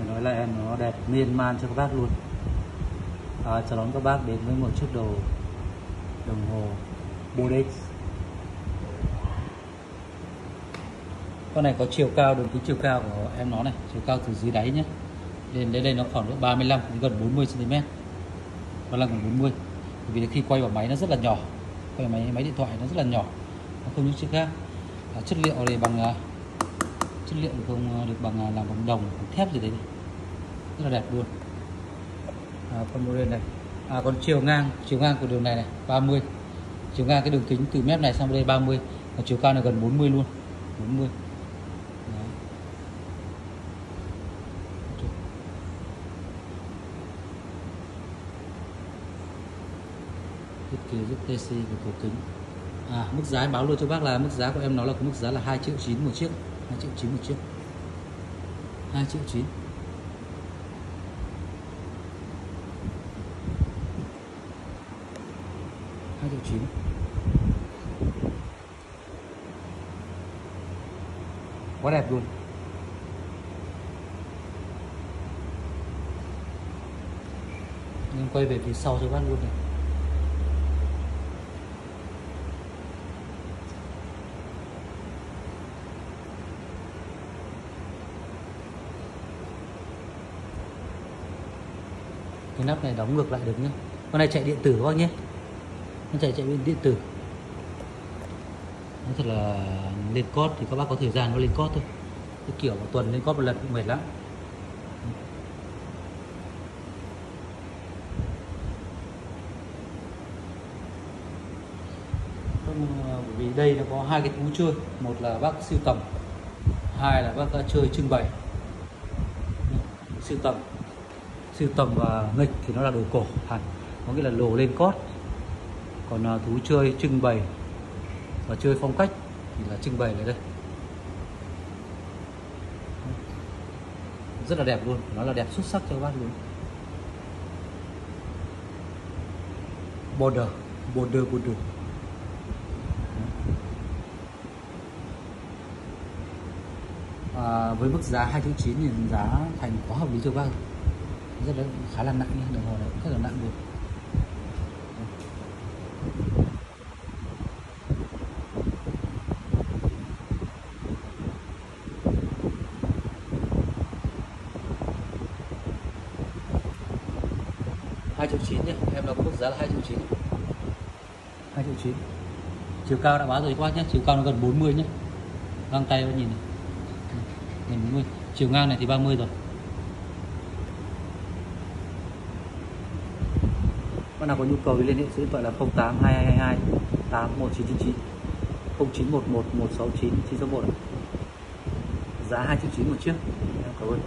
phải nói là em nó đẹp miên man cho các bác luôn. À, chào đón các bác đến với một chiếc đồ đồng hồ Bodex. Con này có chiều cao đường kính chiều cao của em nó này chiều cao từ dưới đáy nhé. Lên đến đây nó khoảng độ 35 đến gần 40 cm nó là gần 40 vì khi quay vào máy nó rất là nhỏ. Quay máy máy điện thoại nó rất là nhỏ. Nó không như chiếc khác. À, chất liệu này bằng à, chất liệu được không ờ, được bằng ờ, làm bằng đồng bằng thép gì đấy rất là đẹp luôn. À, con model này. À, còn chiều ngang chiều ngang của đường này này 30 chiều ngang cái đường kính từ mép này sang đây 30 và chiều cao là gần 40 luôn 40 Đấy. thiết kế rất TC của cổ kính à mức giá em báo luôn cho bác là mức giá của em nó là có mức giá là 2 triệu 9 một chiếc. 2 triệu 9 một chiếc. 2 triệu 9 2 triệu 9 quá đẹp luôn. Em quay về phía sau cho bác luôn này. Cái nắp này đóng ngược lại được nhé con này chạy điện tử các bác nhé. Nó chạy chạy điện tử. Nó thật là lên cốt thì các bác có thời gian nó lên cốt thôi. Cái kiểu một tuần lên cốt một lần cũng mệt lắm. Ờ, bởi vì đây nó có hai cái thú chơi. Một là bác siêu tầm, hai là bác chơi trưng bày. Siêu tầm siêu tầm và nghịch thì nó là đồ cổ hẳn. Có nghĩa là lồ lên cốt còn à, thú chơi trưng bày và chơi phong cách thì là trưng bày ở đây. Rất là đẹp luôn nó là đẹp xuất sắc cho các bác luôn. Border border border. À, với mức giá 2 triệu 9 thì giá thành quá hợp lý cho các bác rất là khá là nặng nhé đồng hồ này rất là nặng luôn. Hai triệu chín nhé em nó có mức giá là hai triệu chín. Hai triệu chín. Chiều cao đã báo rồi bác nhé chiều cao nó gần 40 nhé. Găng tay các nhìn này. Gần 40 chiều ngang này thì 30 rồi Bạn nào có nhu cầu thì liên hệ số điện thoại là 082222 81999 0911 169 961 Giá 2 triệu 9 một chiếc. Em cảm ơn.